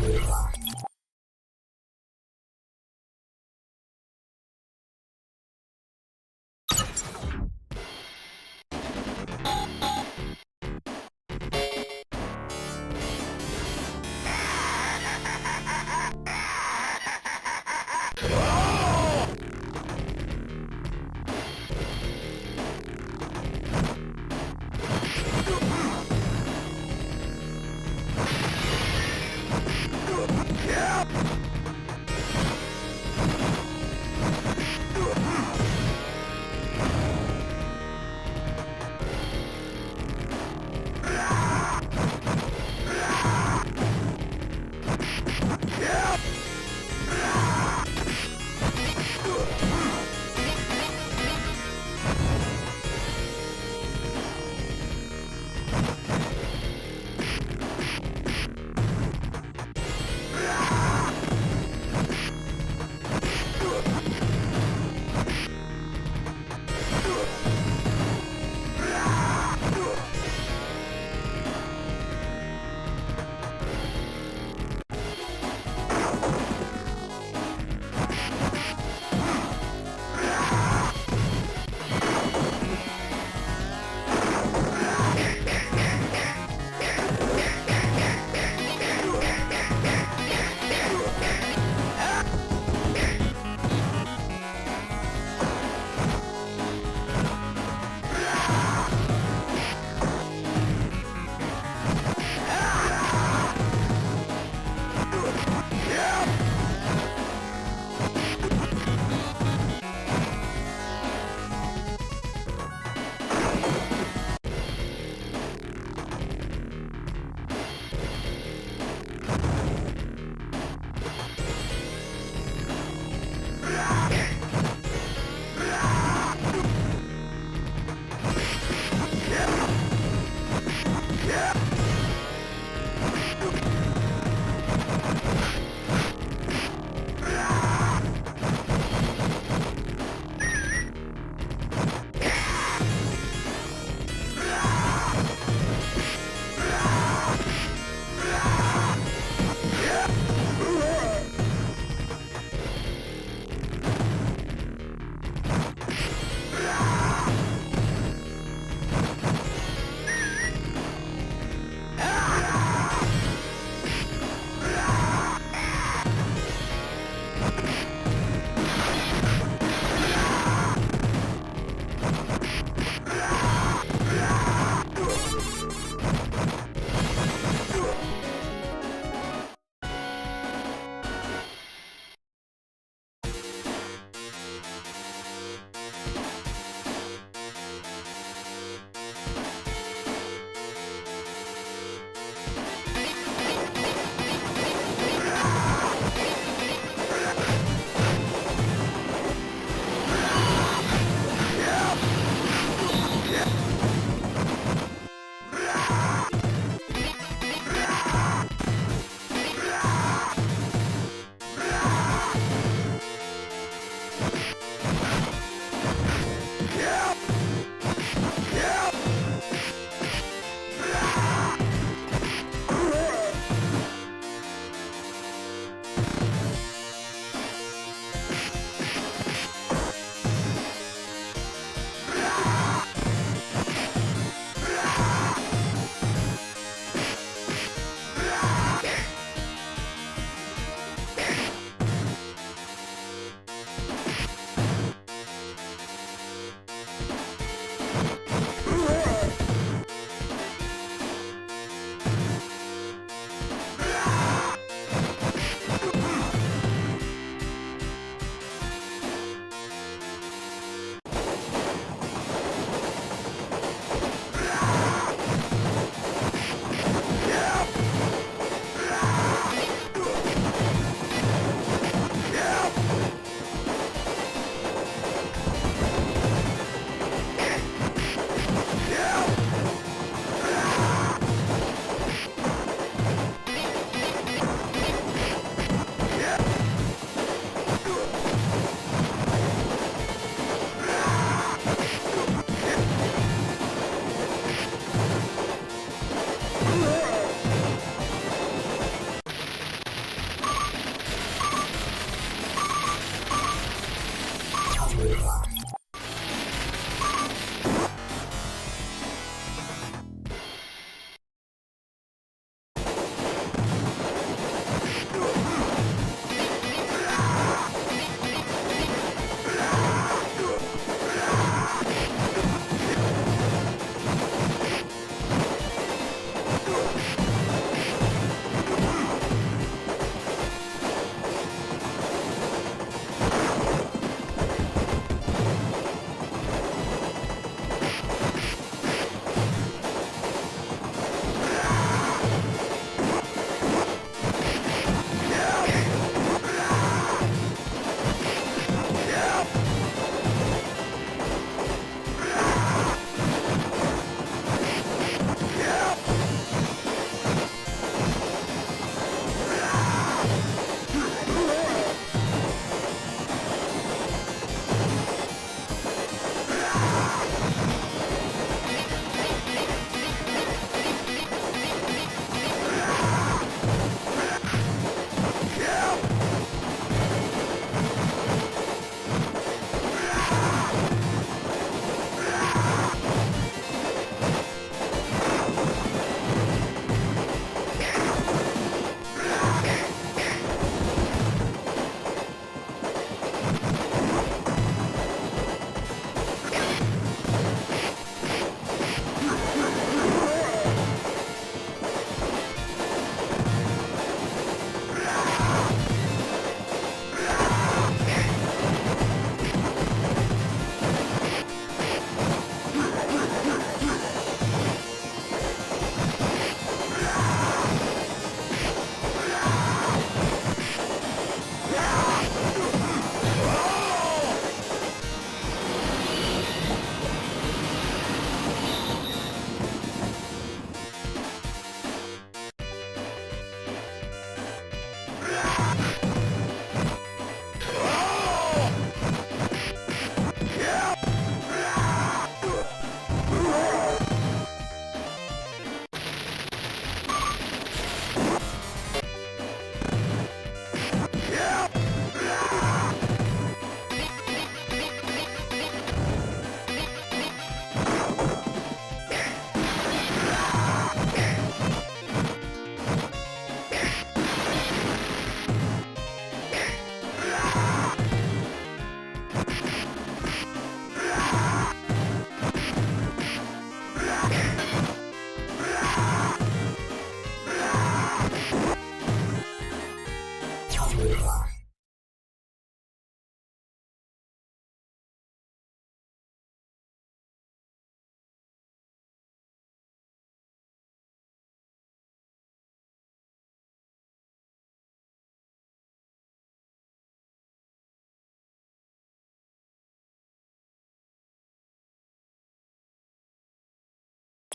了。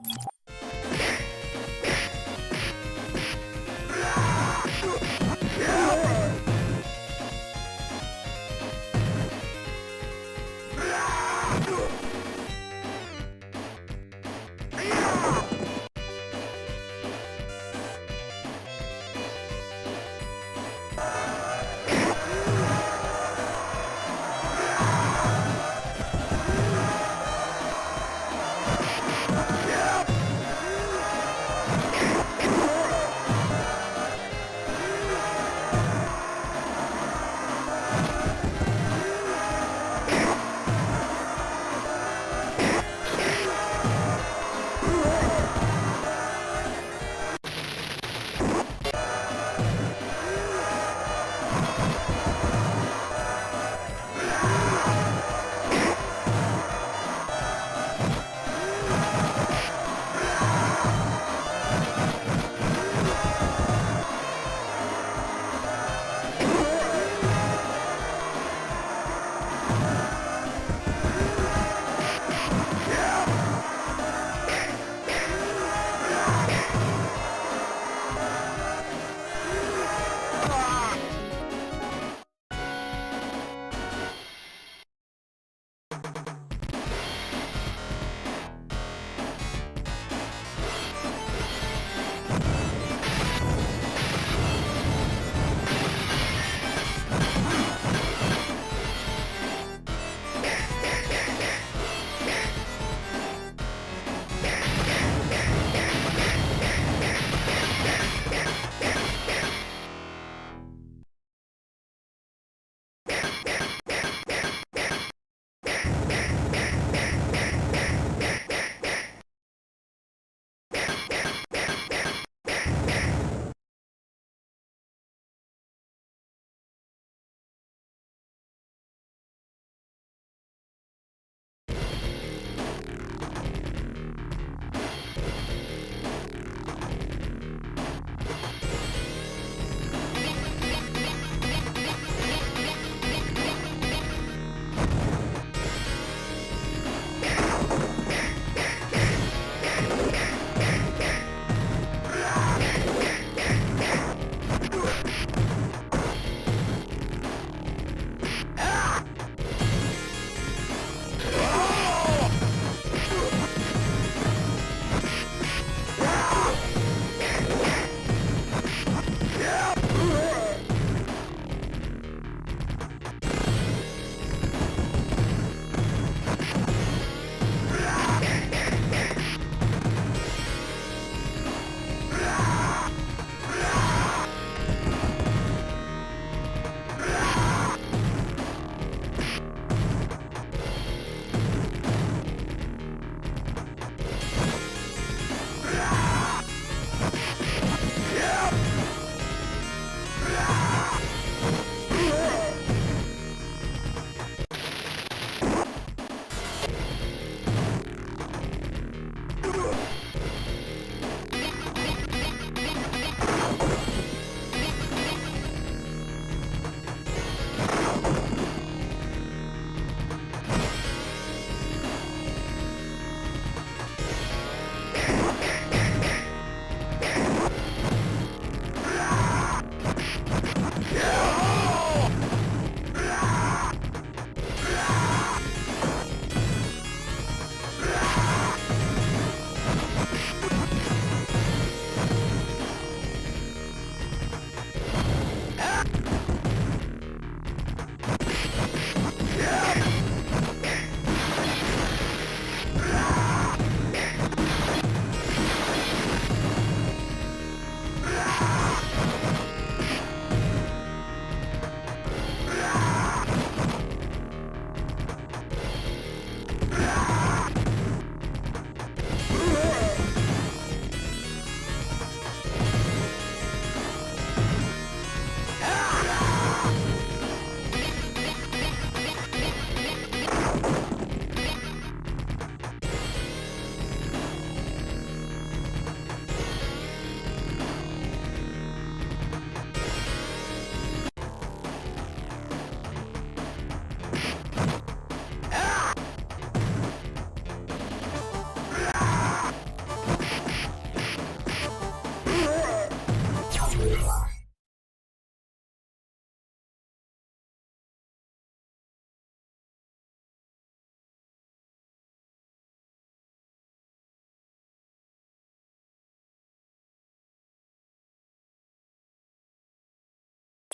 Yeah!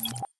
you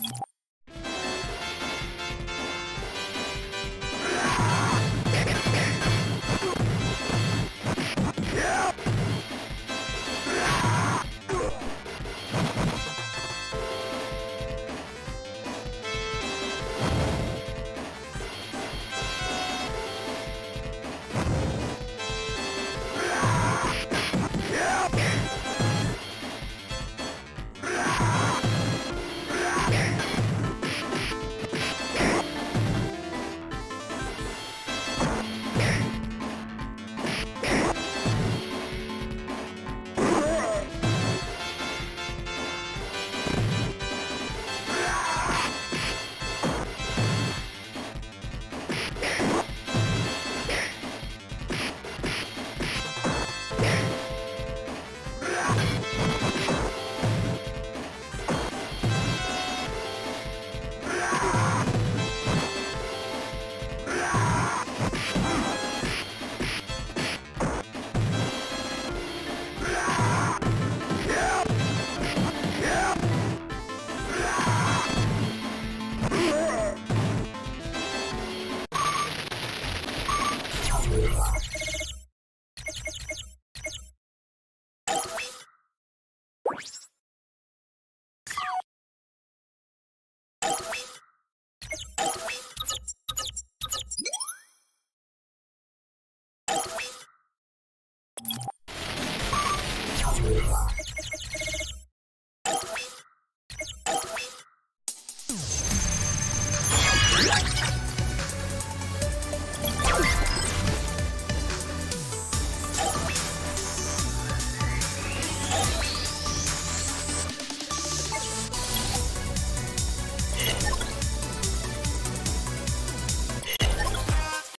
Yeah.